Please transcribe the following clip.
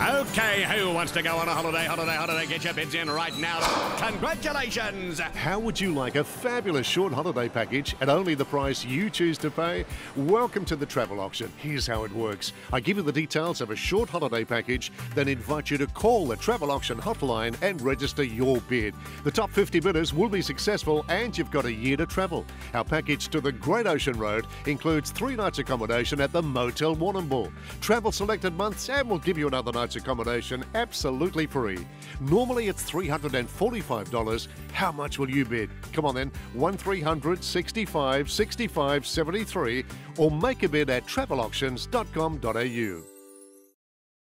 Okay, who wants to go on a holiday, holiday, holiday? Get your bids in right now. Congratulations! How would you like a fabulous short holiday package at only the price you choose to pay? Welcome to the travel auction. Here's how it works I give you the details of a short holiday package, then invite you to call the travel auction hotline and register your bid. The top 50 bidders will be successful, and you've got a year to travel. Our package to the Great Ocean Road includes three nights accommodation at the Motel Warrnambool. Travel selected months, and we'll give you another accommodation absolutely free. Normally it's $345. How much will you bid? Come on then, 1300 65 65 73 or make a bid at travelauctions.com.au.